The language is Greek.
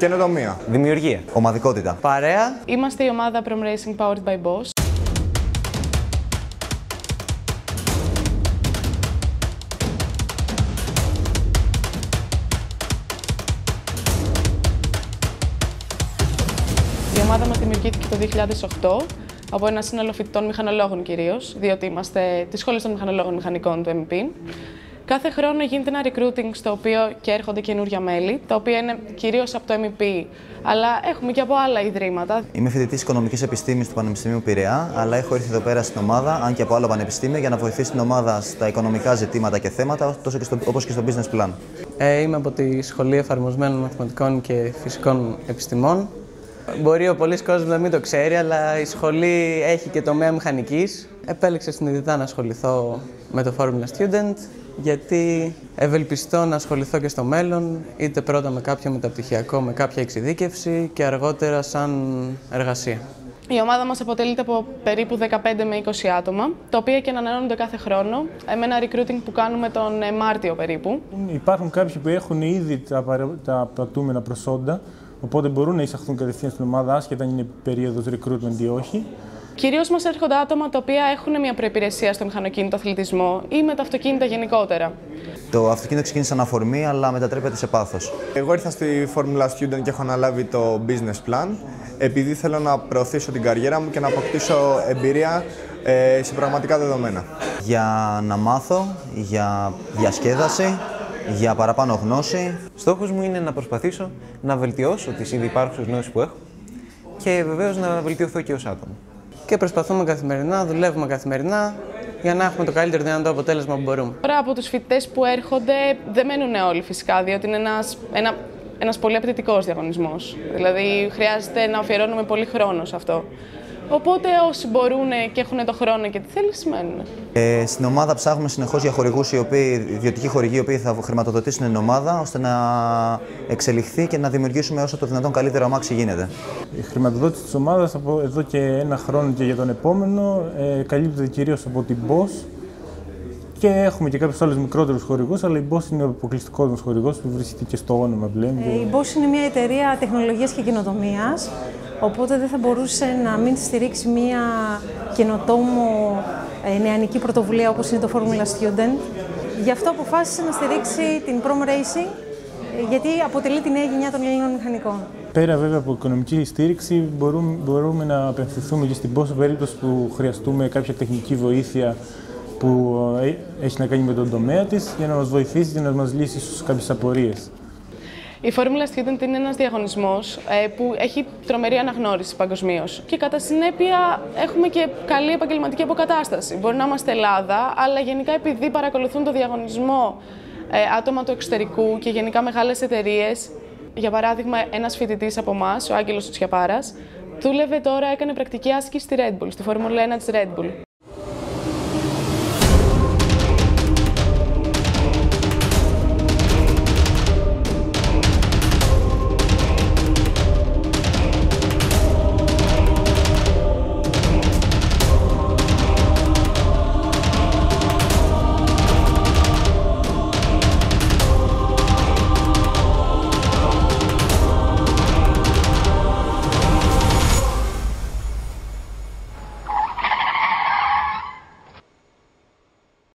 Καινοτομία. Δημιουργία. Ομαδικότητα. Παρέα. Είμαστε η ομάδα Prom Racing Powered by Boss. Η ομάδα μας δημιουργήθηκε το 2008 από ένα σύνολο φοιτητών μηχανολόγων κυρίως, διότι είμαστε τη Σχολή των Μηχανολόγων Μηχανικών του MP. Κάθε χρόνο γίνεται ένα recruiting στο οποίο και έρχονται καινούργια μέλη, τα οποία είναι κυρίως από το MEP, αλλά έχουμε και από άλλα ιδρύματα. Είμαι φοιτητής Οικονομικής Επιστήμης του Πανεπιστημίου Πειραιά, αλλά έχω έρθει εδώ πέρα στην ομάδα, αν και από άλλο πανεπιστήμιο, για να βοηθήσει την ομάδα στα οικονομικά ζητήματα και θέματα, τόσο και στο, όπως και στο business plan. Ε, είμαι από τη Σχολή Εφαρμοσμένων Μαθηματικών και Φυσικών Επιστημών. Μπορεί ο πολλής κόσμος να μην το ξέρει, αλλά η σχολή έχει και τομέα μηχανικής. Επέλεξα συνειδητά να ασχοληθώ με το Formula Student, γιατί ευελπιστώ να ασχοληθώ και στο μέλλον, είτε πρώτα με κάποιο μεταπτυχιακό, με κάποια εξειδίκευση και αργότερα σαν εργασία. Η ομάδα μας αποτελείται από περίπου 15 με 20 άτομα, τα οποία και ανανεώνονται κάθε χρόνο, με ένα recruiting που κάνουμε τον ε, Μάρτιο περίπου. Υπάρχουν κάποιοι που έχουν ήδη τα, τα απαιτούμενα προσόντα, οπότε μπορούν να εισαχθούν κατευθείαν στην ομάδα, άσχετα αν είναι περίοδος recruitment ή όχι. Κυρίως μας έρχονται άτομα τα οποία έχουν μια προπηρεσία στο μηχανοκίνητο αθλητισμό ή με τα αυτοκίνητα γενικότερα. Το αυτοκίνητο ξεκίνησε σαν αφορμή, αλλά μετατρέπεται σε πάθος. Εγώ ήρθα στη Formula Student και έχω αναλάβει το business plan, επειδή θέλω να προωθήσω την καριέρα μου και να αποκτήσω εμπειρία ε, σε πραγματικά δεδομένα. Για να μάθω, για διασκέδαση, για παραπάνω γνώση. Στόχος μου είναι να προσπαθήσω να βελτιώσω τις ήδη υπάρχουσες γνώσεις που έχω και βεβαίως να βελτιωθώ και ως άτομο και προσπαθούμε καθημερινά, δουλεύουμε καθημερινά για να έχουμε το καλύτερο δυνατό αποτέλεσμα που μπορούμε. Τώρα από τους φοιτητές που έρχονται δεν μένουν όλοι φυσικά, διότι είναι ένας, ένα, ένας πολύ απαιτητικός διαγωνισμός. Δηλαδή χρειάζεται να αφιερώνουμε πολύ χρόνο σε αυτό. Οπότε όσοι μπορούν και έχουν το χρόνο και τη θέληση μένουν. Ε, στην ομάδα ψάχνουμε συνεχώς για χορηγούς, οι οποίοι, ιδιωτικοί χορηγοί, οι οποίοι θα χρηματοδοτήσουν την ομάδα, ώστε να εξελιχθεί και να δημιουργήσουμε όσο το δυνατόν καλύτερο αμάξι γίνεται. Η χρηματοδότηση της ομάδας από εδώ και ένα χρόνο και για τον επόμενο ε, καλύπτεται κυρίως από την BOSS και έχουμε και κάποιους άλλους μικρότερους χορηγούς, αλλά η BOSS είναι ο αποκλειστικό μα χορηγός που βρίσκεται και στο όνομα πλέον. Ε, η BOSS είναι μια εταιρεία τεχνολογίας και κοινοτομίας Οπότε δεν θα μπορούσε να μην στηρίξει μία καινοτόμο ε, νεανική πρωτοβουλία όπως είναι το Formula Student. Γι' αυτό αποφάσισε να στηρίξει την Prom Racing, ε, γιατί αποτελεί τη νέα γενιά των Ελλήνων μηχανικών. Πέρα βέβαια από οικονομική στήριξη, μπορούμε, μπορούμε να απευθυνθούμε και στην πόσο περίπτωση που χρειαστούμε κάποια τεχνική βοήθεια που ε, έχει να κάνει με τον τομέα της, για να μας βοηθήσει και να μας λύσει ίσως κάποιες απορίες. Η Formula Student είναι ένας διαγωνισμός ε, που έχει τρομερή αναγνώριση παγκοσμίως. Και κατά συνέπεια έχουμε και καλή επαγγελματική αποκατάσταση. Μπορεί να είμαστε Ελλάδα, αλλά γενικά επειδή παρακολουθούν το διαγωνισμό ε, άτομα του εξωτερικού και γενικά μεγάλες εταιρείες. Για παράδειγμα, ένας φοιτητής από εμά, ο Άγγελος Τσιαπάρας, δούλευε τώρα, έκανε πρακτική άσκηση στη Red Bull, στη Formula 1 της Red Bull.